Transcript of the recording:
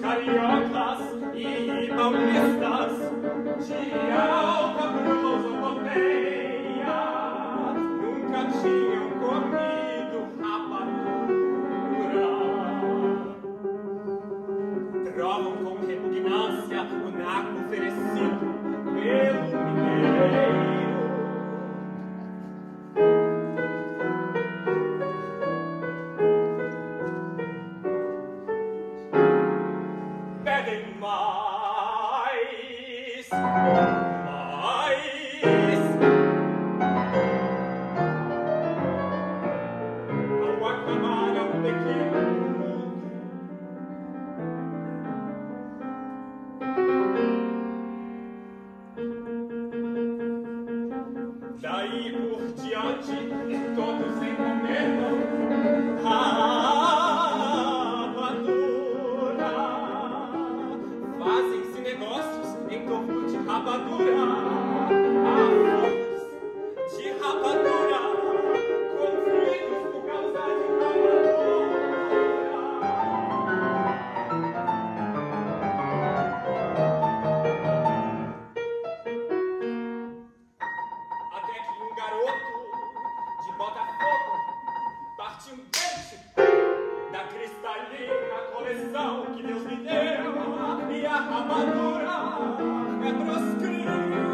Carioca. provano con l'epugnasia un arco feressito e un mineiro Bene mais. Daí por diante todos encomendam Arte um peixe da cristalina coleção que Deus me deu, minha rapadura é proscrita.